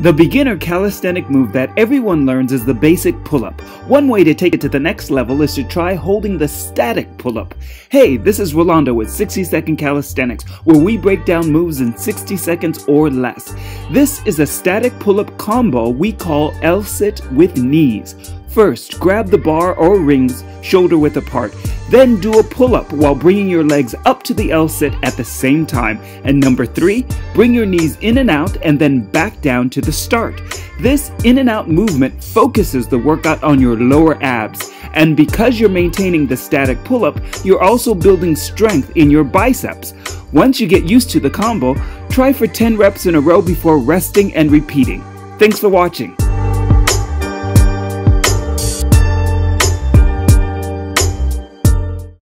The beginner calisthenic move that everyone learns is the basic pull-up. One way to take it to the next level is to try holding the static pull-up. Hey, this is Rolando with 60 Second Calisthenics, where we break down moves in 60 seconds or less. This is a static pull-up combo we call L-sit with knees. First, grab the bar or rings shoulder width apart. Then do a pull up while bringing your legs up to the L sit at the same time. And number three, bring your knees in and out and then back down to the start. This in and out movement focuses the workout on your lower abs. And because you're maintaining the static pull up, you're also building strength in your biceps. Once you get used to the combo, try for 10 reps in a row before resting and repeating. Thanks for watching.